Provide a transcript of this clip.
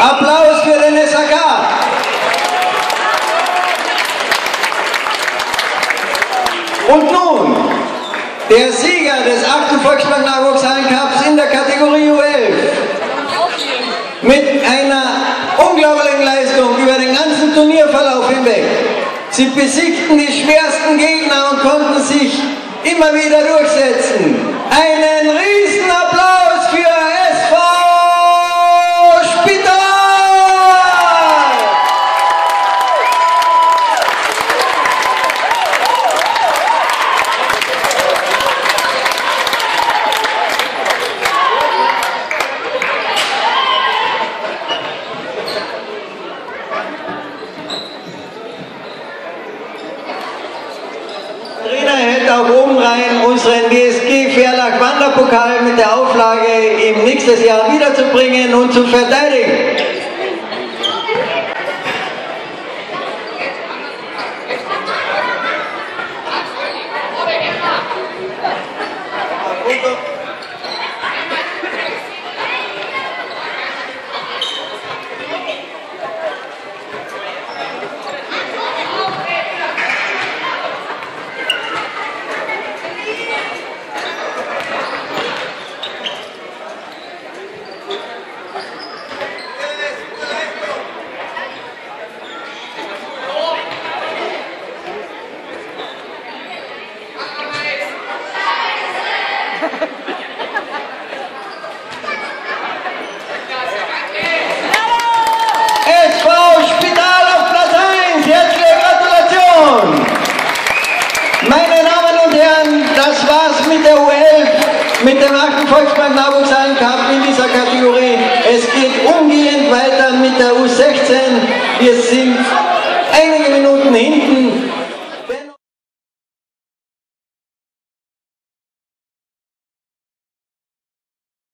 Applaus für den SAK. Und nun der Sieger des 8. Volksbank Nachwuchshallen Cups in der Kategorie U11 mit einer unglaublichen Leistung über den ganzen Turnierverlauf hinweg. Sie besiegten die schwersten Gegner und konnten sich immer wieder durchsetzen. Einen Riesenapplaus Trainer hält auch oben rein unseren GSG Verlag Wanderpokal mit der Auflage, ihm nächstes Jahr wiederzubringen und zu verteidigen. Mit dem 8. Volksbank Nachwuchshallen Cup in dieser Kategorie. Es geht umgehend weiter mit der U16. Wir sind einige Minuten hinten